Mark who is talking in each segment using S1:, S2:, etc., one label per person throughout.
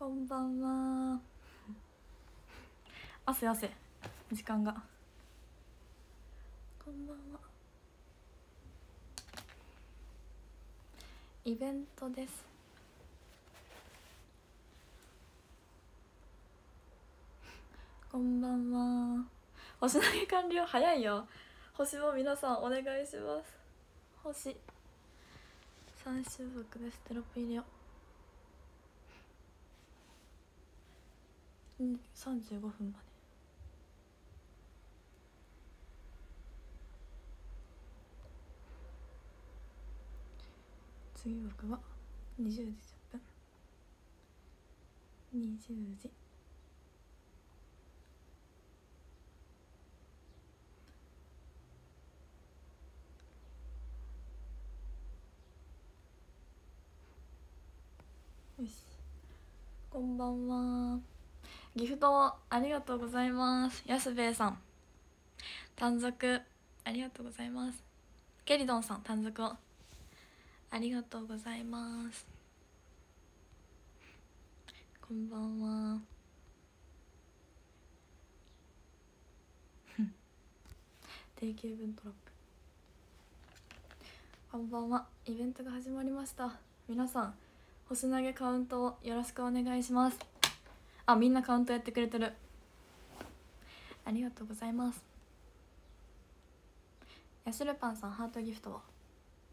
S1: こんばんは。汗汗。時間が。こんばんは。イベントです。こんばんは。星投げ完了早いよ。星も皆さんお願いします。星。三種族ですテロップ入れよううん35分まで次僕は20時10分。20時。よし。こんばんは。ギフトありがとうございます。安兵衛さん。短冊。ありがとうございます。ケリドンさん短冊を。ありがとうございます。こんばんは。定型文トラップ。こんばんは。イベントが始まりました。皆さん星投げカウントをよろしくお願いします。あみんなカウントやってくれてる。ありがとうございます。ヤシルパンさんハートギフトを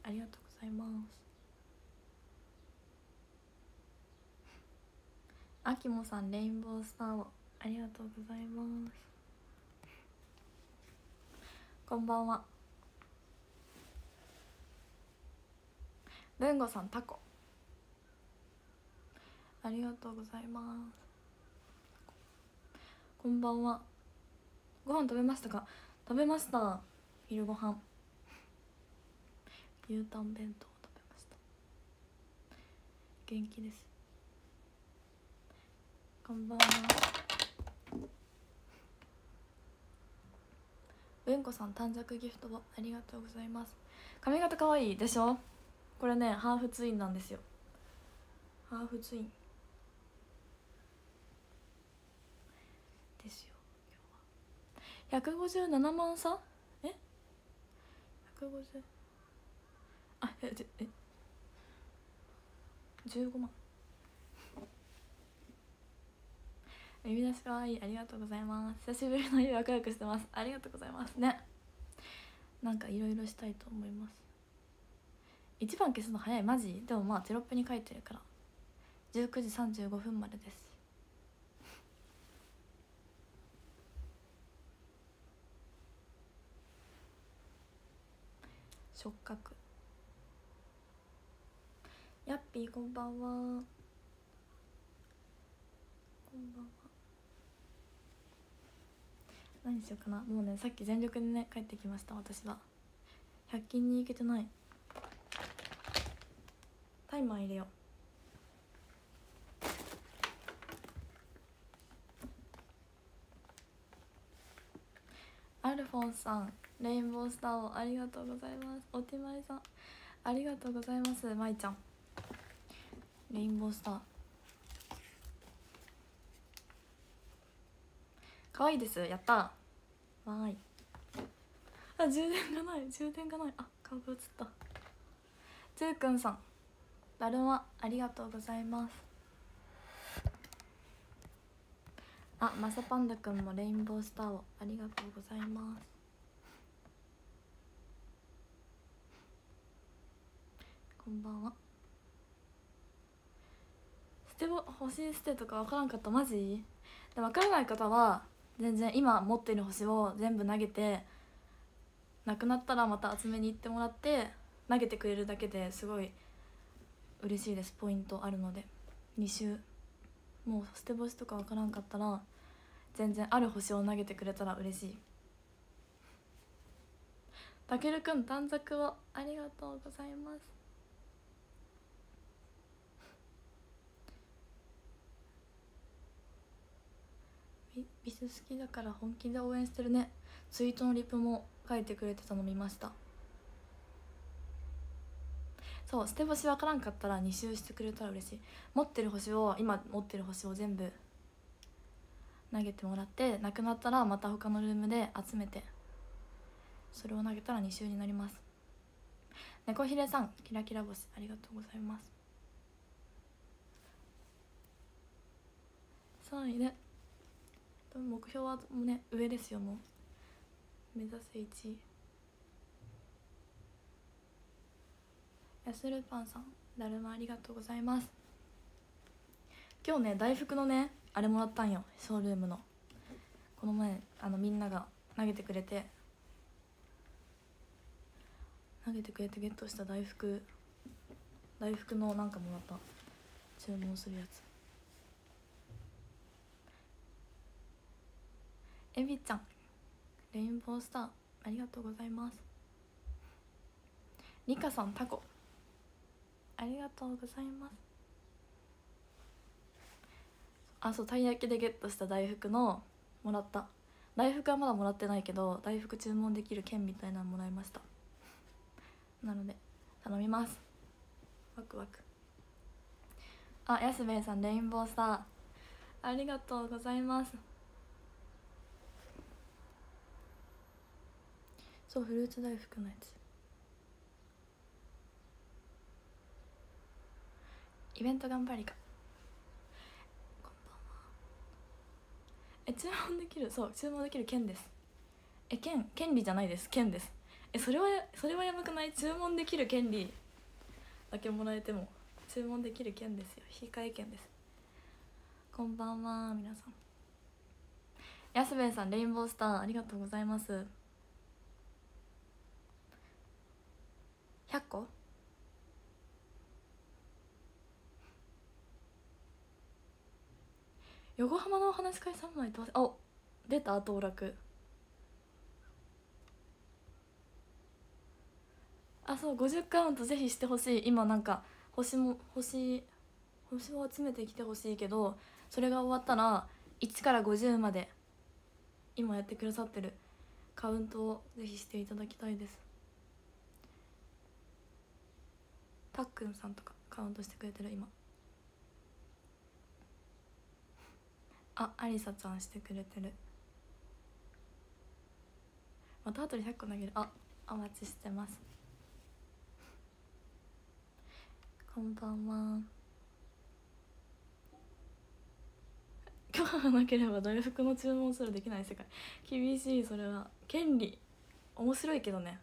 S1: ありがとうございます。あきもさんレインボースターを？ありがとうございます。こんばんは。文吾さんタコ。ありがとうございます。こんばんは。ご飯食べましたか？食べました。昼ご飯。牛タン弁当を食べました。元気です。こんばんは。うんこさん短冊ギフトをありがとうございます。髪型可愛いでしょ？これねハーフツインなんですよ。ハーフツインですよ今日は157万差？え？150あええ？え15万。耳出しかわいい。ありがとうございます。久しぶりの家ワクワクしてます。ありがとうございます。ね。なんかいろいろしたいと思います。一番消すの早い。マジ？でもまあテロップに書いてるから。19時35分までです。触覚。やっぴーこんばんは。こんばんは。何しようかな。もうねさっき全力でね帰ってきました私は。100均に行けてない。タイマー入れよう。アルフォンさん。レインボースターをありがとうございます。お手前さんありがとうございます。まいちゃん。レインボースター。可愛いです。やった。わーい。あ充電がない。充電がない。あ顔が映った。つーくんさん。だるまありがとうございます。あまさパンダくんもレインボースターをありがとうございます。こんばんは。捨てぼ欲しい捨てとかわからんかったマジ？で分からない方は全然今持っている星を全部投げてなくなったらまた集めに行ってもらって投げてくれるだけですごい嬉しいです。ポイントあるので。2周もう捨て星とか分からんかったら全然ある星を投げてくれたら嬉しい。たけるくん短冊をありがとうございます。ビス好きだから本気で応援してるね。ツイートのリプも書いてくれてたの見ました。そう捨て星分からんかったら2周してくれたら嬉しい。持ってる星を今持ってる星を全部投げてもらってなくなったらまた他のルームで集めてそれを投げたら2周になります。猫ひれさんキラキラ星ありがとうございます。3位で目標はね上ですよもう。目指せ1位やするパンさんだるまありがとうございます。今日ね大福のねあれもらったんよショールームの。この前あのみんなが投げてくれて。投げてくれてゲットした大福。大福のなんかもらった。注文するやつ。エビちゃんレインボースターありがとうございます。ニカさんタコ。ありがとうございます。あそうたい焼きでゲットした大福のもらった。大福はまだもらってないけど大福注文できる券みたいなのもらいました。なので頼みます。ワクワク。あやすべえさんレインボースター。ありがとうございます。そうフルーツ大福のやつ。イベント頑張りか。こんばんは。え注文できるそう注文できる券です。え券権利じゃないです。券です。えそれはそれはやばくない？注文できる権利だけもらえても注文できる券ですよ。控え券です。こんばんは皆さん。安部さんレインボースターありがとうございます。100個？横浜のお話し会3枚とあ出た？当落あそう50カウントぜひしてほしい。今なんか星も星星を集めてきてほしいけどそれが終わったら1から50まで今やってくださってるカウントをぜひしていただきたいです。たっくんさんとかカウントしてくれてる今。あありさちゃんしてくれてる。また後で100個投げる。あお待ちしてます。こんばんは。許可がなければ大福の注文すらできない世界。厳しいそれは。権利。面白いけどね。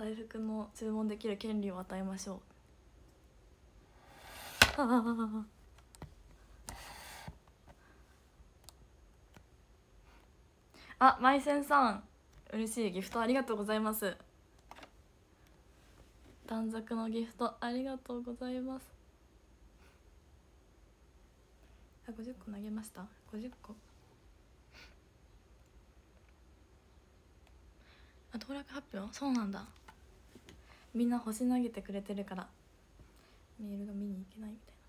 S1: 大福の注文できる権利を与えましょう。あああ、まいせんさん。嬉しい。ギフトありがとうございます。短冊のギフトありがとうございます。あ、50個投げました。50個。あ、当落発表？そうなんだ。みんな星投げてくれてるから。メールが見に行けないみたいな。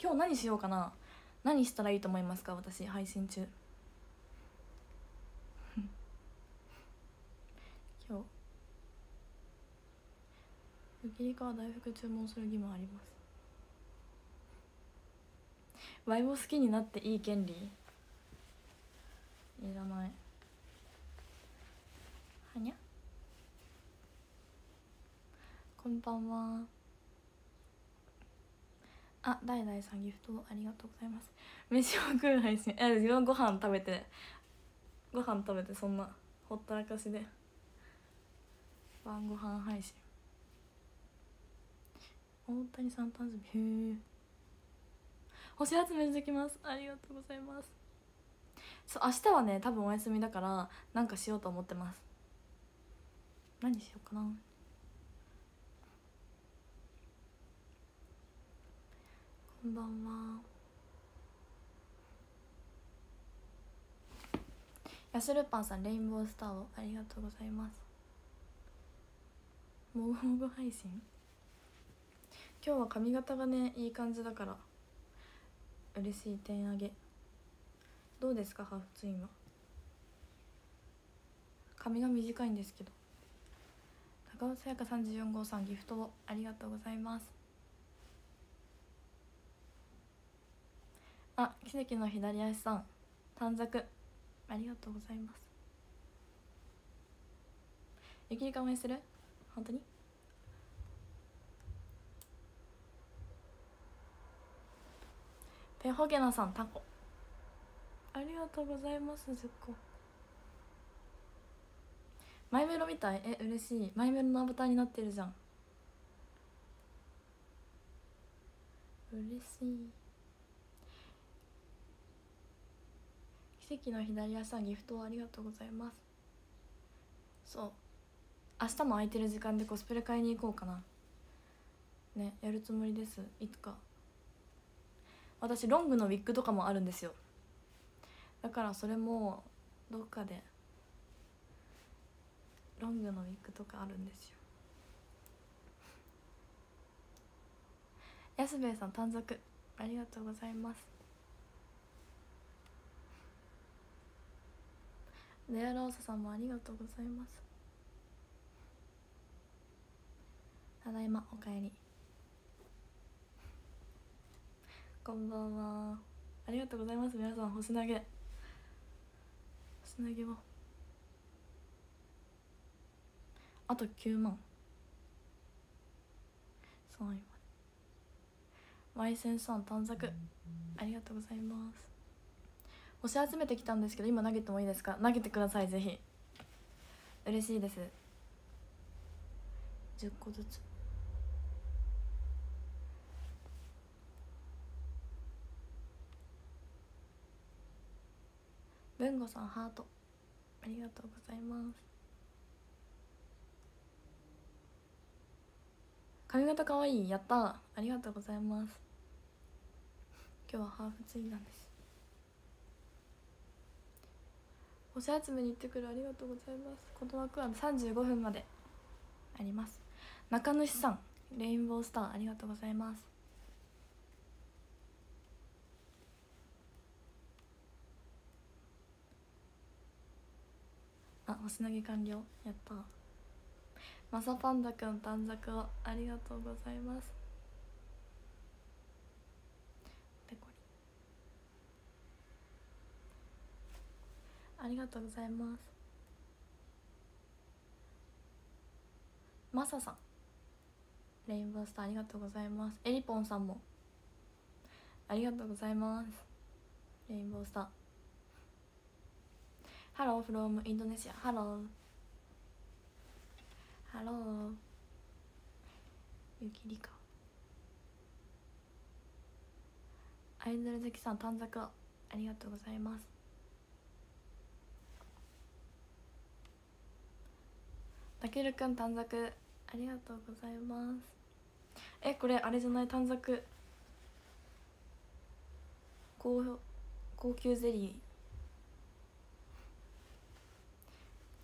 S1: 今日何しようかな。何したらいいと思いますか？私配信中。今日。受け入れは大福注文する義務あります。ワイを好きになっていい権利？いらない。はにゃこんばんはあだいだいさんギフトありがとうございます飯を食う配信え自分ご飯食べてご飯食べてそんなほったらかしで晩ご飯配信大谷さん誕生日へえ星集めしてきますありがとうございますそう明日はね多分お休みだからなんかしようと思ってます何しようかな。こんばんは。やするパンさんレインボースターをありがとうございます。もぐもぐ配信？今日は髪型がねいい感じだから。嬉しい点上げ。どうですかハーフツインは。髪が短いんですけど。高尾さやか34号さんギフトをありがとうございますあ奇跡の左足さん短冊ありがとうございます雪りか応援する本当にペホゲナさんタコありがとうございます10個マイメロみたい。え嬉しい。マイメロのアバターになってるじゃん。嬉しい。奇跡の左足さんギフトをありがとうございます。そう。明日も空いてる時間でコスプレ買いに行こうかな。ねやるつもりです。いつか。私ロングのウィッグとかもあるんですよ。だからそれもどっかでロングのウィッグとかあるんですよ。安兵衛さん短冊。ありがとうございます。レアローサさんもありがとうございます。ただいまおかえり。こんばんは。ありがとうございます皆さん。星投げ。星投げをあと9万。3位まで。マイセンさん短冊ありがとうございます。星集めてきたんですけど今投げてもいいですか？投げてくださいぜひ。嬉しいです。10個ずつ。文吾さんハート。ありがとうございます。髪型かわい。いやった。ありがとうございます。今日はハーフツインなんです。星集めに行ってくるありがとうございます。この枠は35分まであります。中主さんレインボースターありがとうございます。あ星投げ完了。やった。マサパンダくん短冊をありがとうございます。ペコリありがとうございます。マサさん。レインボースターありがとうございます。エリポンさんも。ありがとうございます。レインボースター。 Hello from Indonesia hello hello ゆきりか。アイドル好きさん短冊ありがとうございます。たけるくん短冊ありがとうございます。えこれあれじゃない？短冊。高高級ゼリー。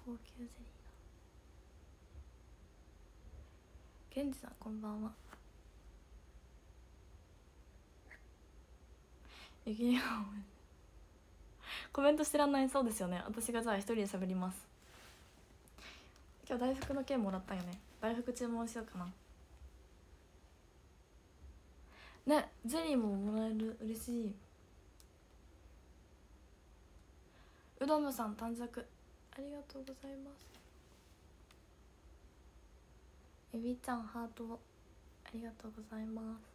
S1: 高級ゼリーだケンジさんこんばんは。ゆきりがコメントしてらんないそうですよね。私がじゃあ一人で喋ります。今日大福の券もらったよね。大福注文しようかな。ねゼリーももらえる嬉しい。うどむさん短冊。ありがとうございます。えびちゃんハートありがとうございます。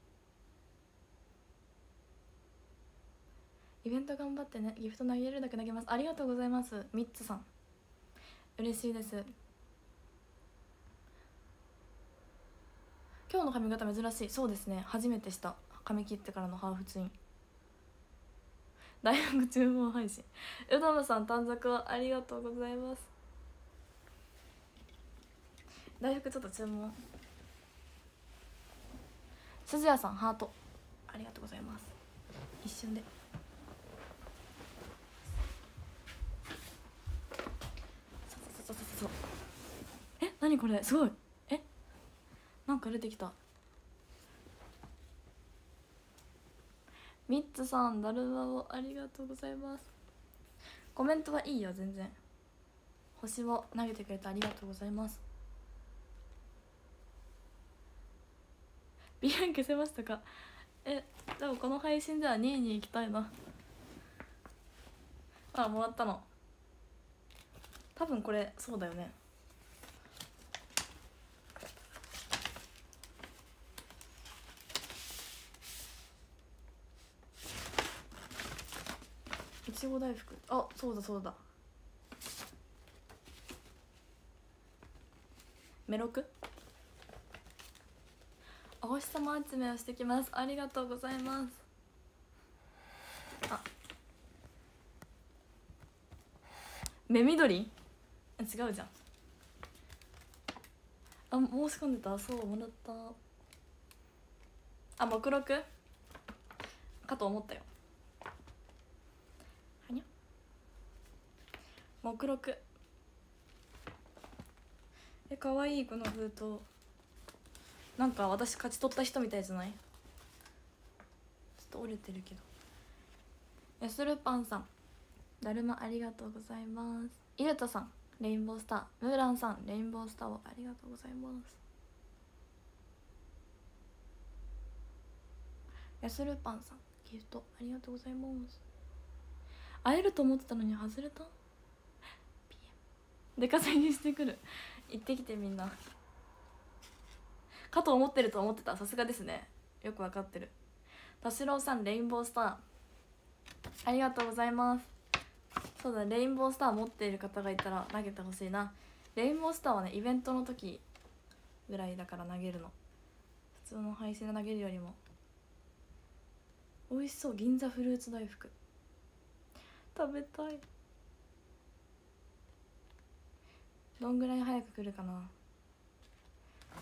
S1: イベント頑張ってねギフト投げるだけ投げます。ありがとうございますミッツさん。嬉しいです。今日の髪型珍しい。そうですね。初めてした。髪切ってからのハーフツイン。大学注文配信。うどむさん短冊ありがとうございます。大福ちょっと注文。鈴谷さんハート。ありがとうございます。一瞬で。そうそうそうそう。え？何これ？すごい。え？なんか出てきた。ミッツさんだるまをありがとうございます。コメントはいいよ全然。星を投げてくれてありがとうございます。ビアン消せましたか？えでもこの配信では2位に行きたいな。あもらったの。多分これそうだよね。いちご大福。あそうだそうだ。メロク？お星様集めをしてきます。ありがとうございます。あ。目緑？違うじゃん。あ申し込んでた。そうもらった。あ目録？かと思ったよ。はにゃ？目録。え可愛いこの封筒。なんか私勝ち取った人みたいじゃない？ちょっと折れてるけど。やするパンさん。だるまありがとうございます。イルトさん。レインボースター。ムーランさん。レインボースターをありがとうございます。やするパンさん。ギフトありがとうございます。会えると思ってたのに外れた？PM 出稼ぎしてくる。行ってきてみんな。かと思ってると思ってた。さすがですね。よくわかってる。田代さんレインボースター。ありがとうございます。そうだレインボースター持っている方がいたら投げてほしいな。レインボースターはねイベントの時ぐらいだから投げるの。普通の配信で投げるよりも。美味しそう。銀座フルーツ大福。食べたい。どんぐらい早く来るかな。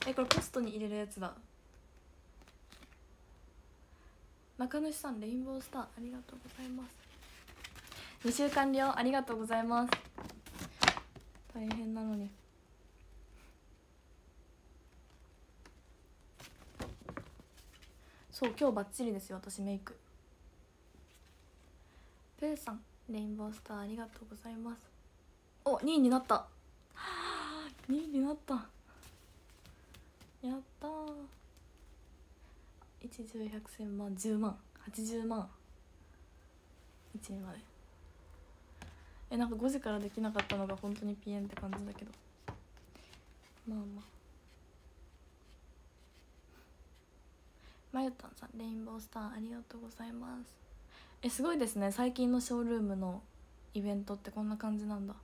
S1: えこれポストに入れるやつだ。中主さんレインボースターありがとうございます。2週間了ありがとうございます。大変なのに。そう今日バッチリですよ私メイク。プーさんレインボースターありがとうございます。お2位になった。2位になった。やったー。一十百千万10万。80万。1位までえなんか5時からできなかったのが本当にピエンって感じだけど。まあまあ。まゆたんさんレインボースターありがとうございます。えすごいですね。最近のショールームのイベントってこんな感じなんだ。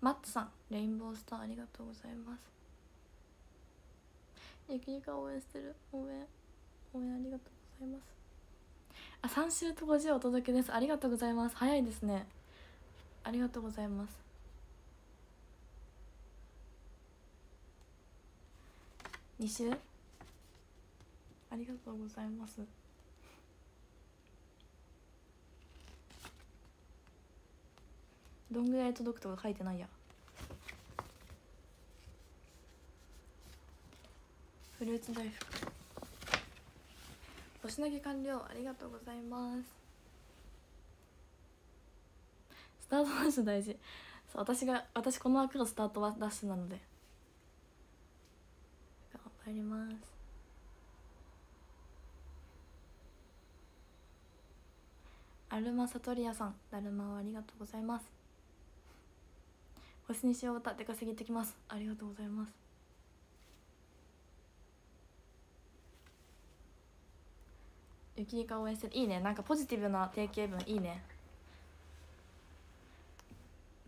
S1: マッツさんレインボースターありがとうございます。ゆきゆか応援してる。応援応援ありがとうございます。あ3週と50お届けです。ありがとうございます。早いですね。ありがとうございます。2週？ありがとうございます。どんぐらい届くとか書いてないや。フルーツ大福。おしなぎ完了ありがとうございます。スタートダッシュ大事。そう私が私この枠のスタートはダッシュなので。頑張ります。アルマサトリアさんだるまをありがとうございます。星にしようた出稼ぎってきます。ありがとうございます。ゆきりか応援してる。いいね。なんかポジティブな定型文いいね。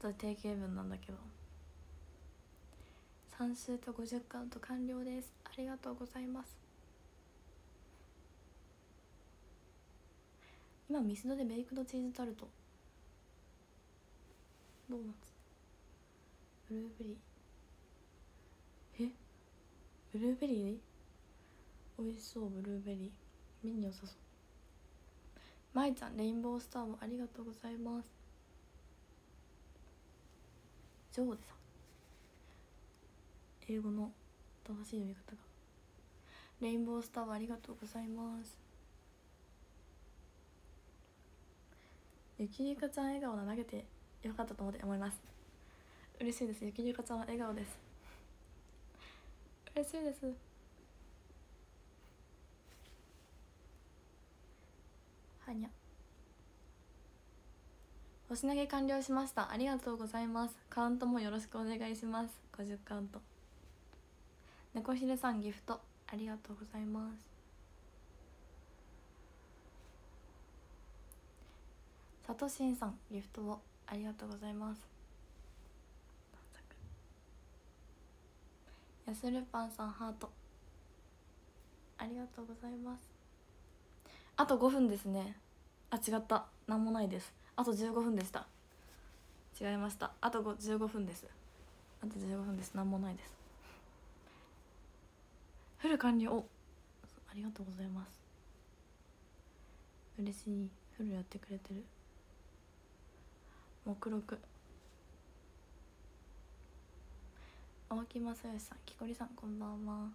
S1: 定型文なんだけど。3週と50カウント完了です。ありがとうございます。今ミスドでベイクドチーズタルト。ドーナツ。ブルーベリー。え？ブルーベリー？美味しそうブルーベリー。目に良さそう。まいちゃんレインボースターもありがとうございます。ジョーデさん。英語の正しい読み方が。レインボースターはありがとうございます。ゆきりかちゃん笑顔な投げてよかったと思って思います。嬉しいです。ゆきりかちゃんは笑顔です。嬉しいです。はにゃ。星投げ完了しました。ありがとうございます。カウントもよろしくお願いします。50カウント。猫ひれさんギフト。ありがとうございます。さとしんさんギフトを。ありがとうございます。やするパンさんハート。ありがとうございます。あと5分ですね。あ違った。何もないです。あと15分でした。違いました。あと15分です。あと15分です。何もないです。フル完了。ありがとうございます。嬉しい。フルやってくれてる。目録。青木正義さん木こりさんこんばんは。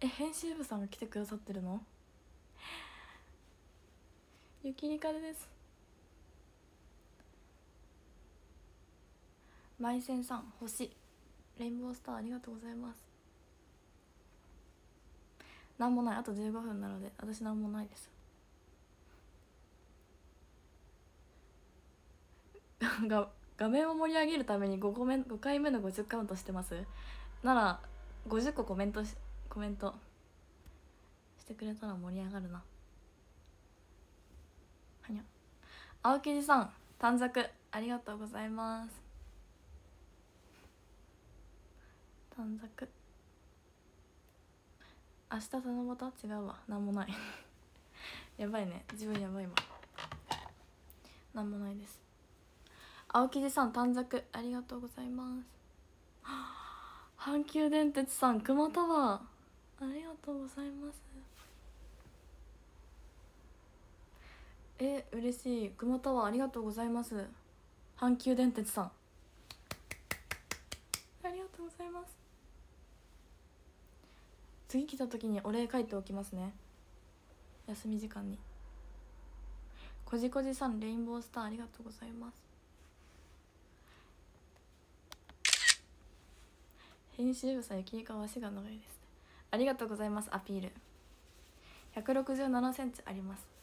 S1: え編集部さんが来てくださってるの？ゆきりかです。まいせんさん星。レインボースターありがとうございます。なんもない。あと15分なので私なんもないです。が画面を盛り上げるために 5, コメ5回目の50カウントしてます。なら50個コメントしコメント。してくれたら盛り上がるなはにゃ青木さん短冊ありがとうございます。短冊。明日七夕違うわ。なんもない。やばいね。自分やばい今なんもないです。青木さん短冊ありがとうございます。阪急電鉄さん熊タワーありがとうございます。え嬉しい。熊タワーありがとうございます。阪急電鉄さん。ありがとうございます。次来た時にお礼書いておきますね。休み時間に。こじこじさんレインボースターありがとうございます。編集部さん雪川足が長いです、ね、ありがとうございますアピール。167センチあります。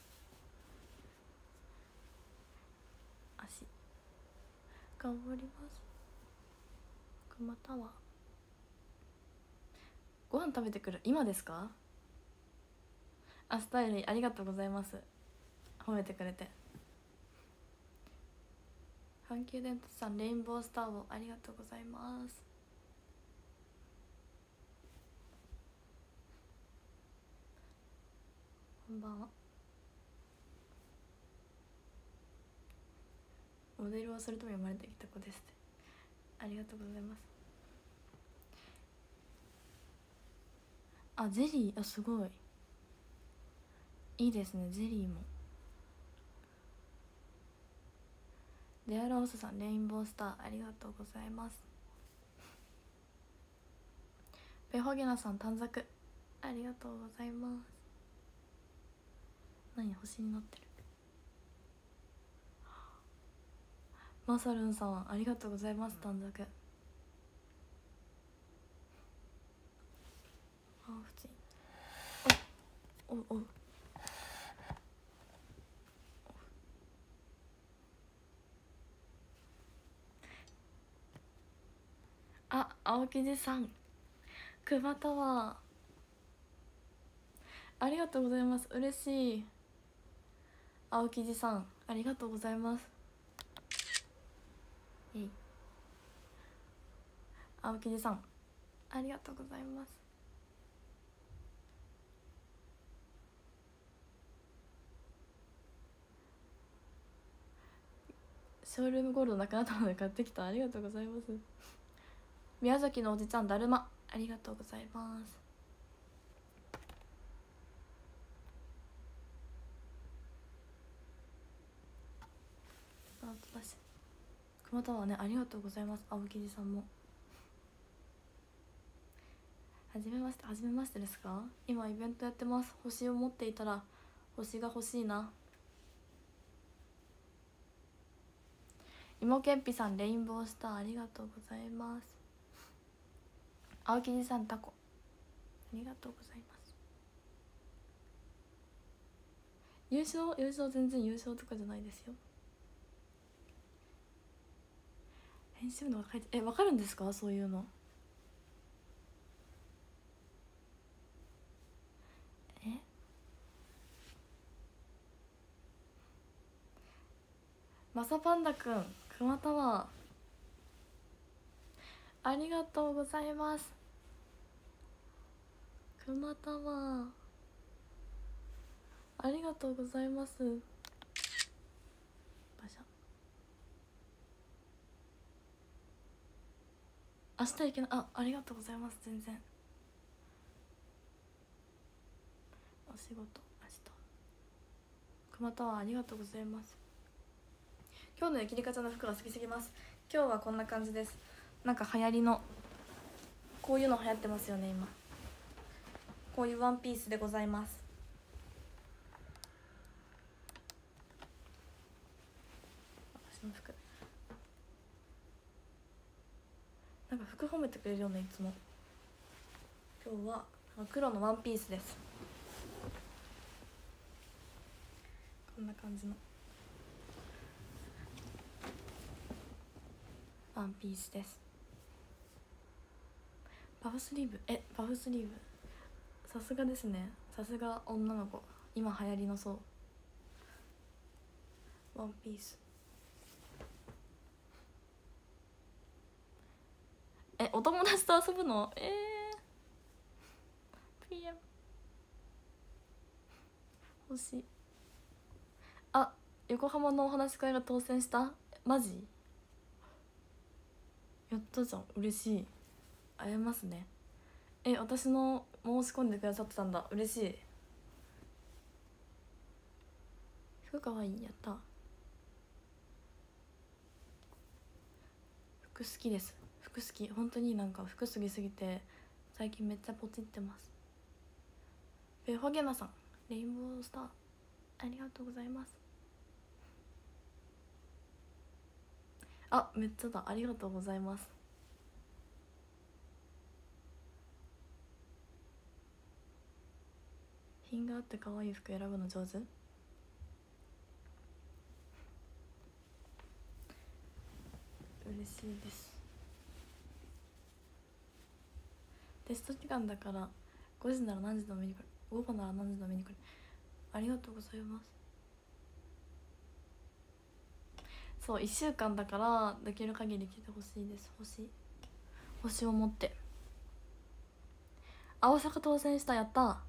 S1: 頑張ります。熊タワー。ご飯食べてくる？今ですか？あスタイルありがとうございます。褒めてくれて。阪急電鉄さんレインボースターをありがとうございます。こんばんは。モデルはそれとも生まれてきた子ですありがとうございます。あゼリー？あすごい。いいですね。ゼリーも。デアロースさんレインボースターありがとうございます。ペホゲナさん短冊。ありがとうございます。何？星になってる。マサルンさんありがとうございます短冊。あ普通おおお。あ青木寺さん。熊田は。ありがとうございます。嬉しい。青木寺さんありがとうございます。い。青木さん。ありがとうございます。ショールームゴールドなくなったので買ってきた。ありがとうございます。宮崎のおじちゃんだるま。ありがとうございます。またはねありがとうございます。青木さんも。はじめましてはじめましてですか？今イベントやってます。星を持っていたら星が欲しいな。いもけんぴさんレインボースターありがとうございます。青木さんタコ。ありがとうございます。優勝？優勝全然優勝とかじゃないですよ。編集部の書いてえわかるんですか？そういうの。え？まさパンダくん熊田はありがとうございます。熊田はありがとうございますバシャ明日行けないあありがとうございます。全然。お仕事明日。熊田はありがとうございます。今日のゆきりかちゃんの服が好きすぎます。今日はこんな感じです。なんか流行りのこういうの流行ってますよね今。こういうワンピースでございます私の服なんか服褒めてくれるよねいつも。今日は黒のワンピースです。こんな感じの。ワンピースです。パフスリーブ。えパフスリーブ。さすがですね。さすが女の子。今流行りのそう。ワンピースえお友達と遊ぶの？えー、PM 欲しい。あ横浜のお話し会が当選した？マジ？やったじゃん。嬉しい。会えますね。え私の申し込んでくださってたんだ。嬉しい。服かわいいやった。服好きです。服好き本当になんか服好きすぎて最近めっちゃポチってます。えホゲナさんレインボースターありがとうございます。あめっちゃだありがとうございます。品があって可愛い服選ぶの上手？嬉しいです。テスト期間だから5時なら何時のメニュー来る。午後なら何時のメニュー来る。ありがとうございます。そう1週間だからできる限り来てほしいです。星。星を持って。あ大阪当選した。やった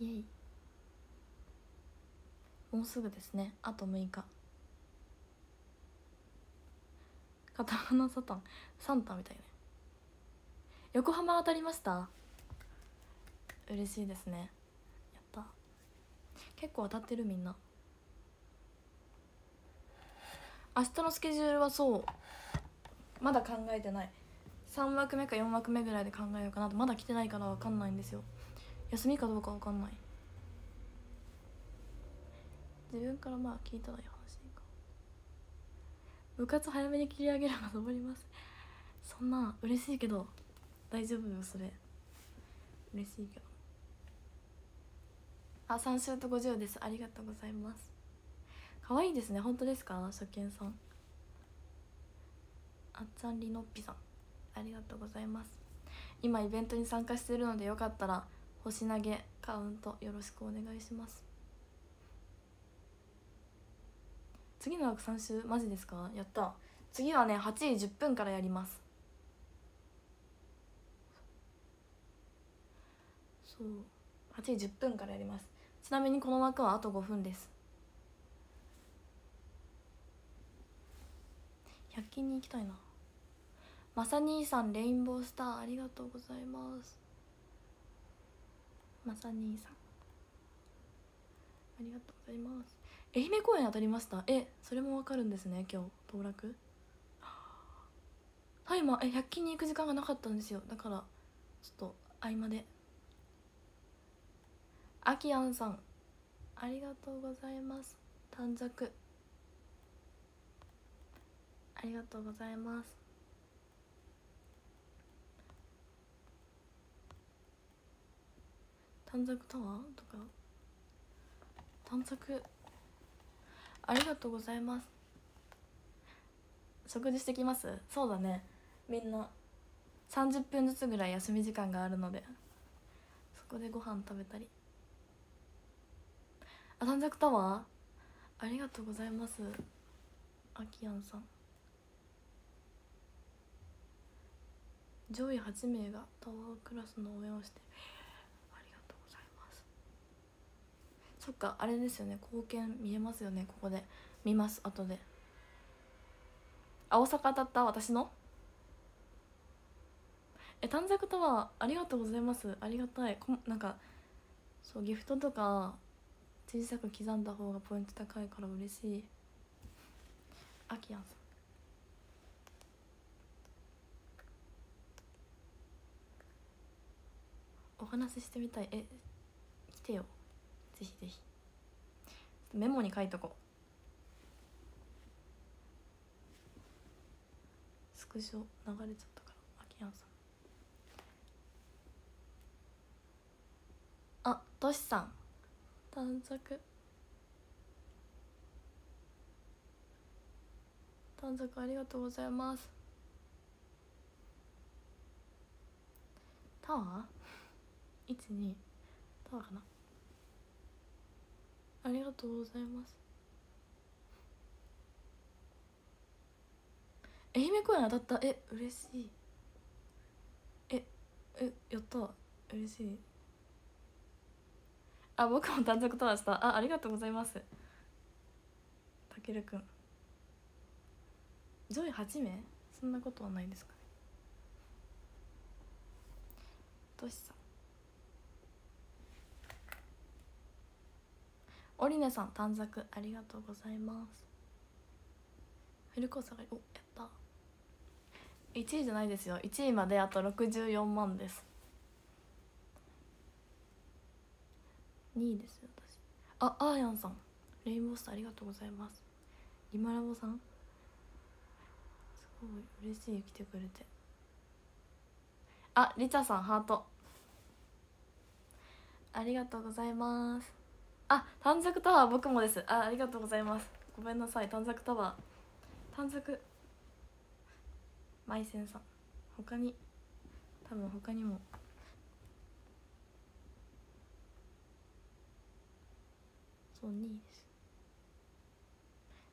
S1: イエイ。もうすぐですね。あと6日。カタカナサタン。サンタみたいね横浜当たりました？嬉しいですね。やった。結構当たってるみんな。明日のスケジュールはそう。まだ考えてない。3枠目か4枠目ぐらいで考えようかなと。まだ来てないから分かんないんですよ。休みかどうか分かんない。自分からまあ聞いたらいい話か。部活早めに切り上げるが登ります。そんな嬉しいけど。大丈夫よそれ。嬉しいけど。あ3週と50です。ありがとうございます。可愛いですね。本当ですか？初見さん。あっちゃんりのっぴさん。ありがとうございます。今イベントに参加してるのでよかったら星投げカウントよろしくお願いします。次の枠3週マジですか？やった。次はね8時10分からやります。そう。8時10分からやります。ちなみにこの枠はあと5分です。100均に行きたいな。まさ兄さんレインボースターありがとうございます。まさ兄さん。ありがとうございます。愛媛公園当たりました？えそれもわかるんですね今日。当落はいまえ100均に行く時間がなかったんですよ。だからちょっと合間で。あきやんさんありがとうございます。短冊。ありがとうございます。短冊タワーとか。短冊。ありがとうございます。食事してきます？そうだね。みんな。30分ずつぐらい休み時間があるので。そこでご飯食べたり。あ短冊タワー？ありがとうございます。あきやんさん。上位8名がタワークラスの応援をしてありがとうございます。そっかあれですよね。貢献見えますよね。ここで。見ます後で。あ大阪だった？私の？え短冊タワーありがとうございます。ありがたい。こなんかそうギフトとか小さく刻んだ方がポイント高いから嬉しい。あきやんさん。お話ししてみたい。え来てよ。ぜひぜひ。メモに書いとこ。スクショ流れちゃったからあきやんさん。あとしさん。短冊。短冊ありがとうございます。タワー ?12 タワーかな。ありがとうございます。愛媛公演当たった？え嬉しい。ええやった。嬉しい。あ僕も短冊タワーしたあありがとうございます。たけるくん。上位8名？そんなことはないですかね。としさん。オリネさん短冊ありがとうございます。古川さんがおやった。1位じゃないですよ。1位まであと64万です。2位です私。あアーヤンさん。レインボースターありがとうございます。リマラボさん。すごい嬉しい来てくれて。あリチャさんハート。ありがとうございます。あ短冊タワー僕もです。あありがとうございます。ごめんなさい短冊タワー。短冊マイセンさん。他に。多分他にも。そう2位です。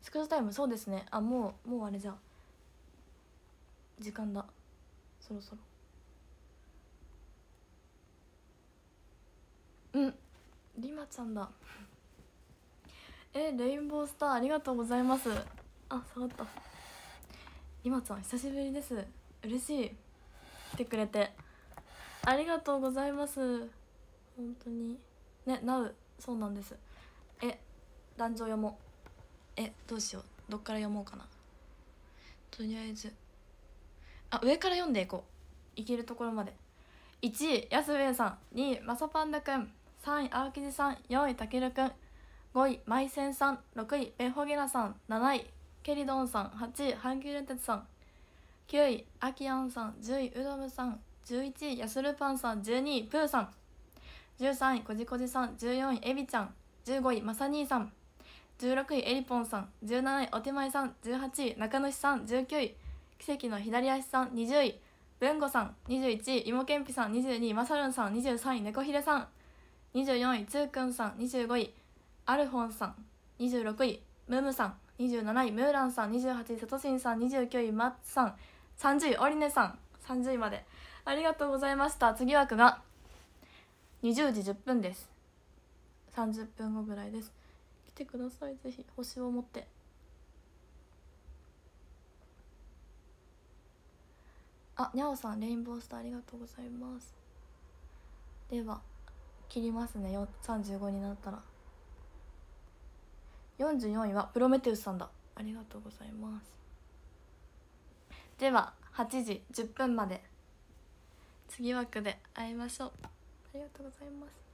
S1: スクールタイムそうですね。あもうもうあれじゃ時間だ。そろそろ。うん。リマちゃんだ。えレインボースターありがとうございます。あ下がった。リマちゃん久しぶりです。嬉しい。来てくれて。ありがとうございます。本当に。ねなうそうなんです。え壇上読もう。えどうしよう。どっから読もうかな。とりあえず。あ上から読んでいこう。いけるところまで。1位安部さん。2位まさパンダくん。3位青木地さん。4位たけるくん。5位まいせんさん。6位ベホゲラさん。7位ケリドンさん。8位阪急電鉄さん。9位アキアンさん。10位ウドムさん。11位ヤスルパンさん。12位プーさん。13位こじこじさん。14位エビちゃん。15位まさにーさん。16位エリポンさん。17位お手前さん。18位中主さん。19位奇跡の左足さん。20位文吾さん。21位芋けんぴさん。22位まさるんさん。23位猫ひれさん。24位つーくんさん。25位アルフォンさん。26位ムムさん。27位ムーランさん。28位サトシンさん。29位マッツさん。30位オリネさん。30位まで。ありがとうございました。次枠が20時10分です。30分後ぐらいです。来てください。ぜひ。星を持って。あにゃおさんレインボースターありがとうございます。では切りますね。よ35になったら。44位はプロメテウスさんだ。ありがとうございます。では8時10分まで。次枠で会いましょう。ありがとうございます。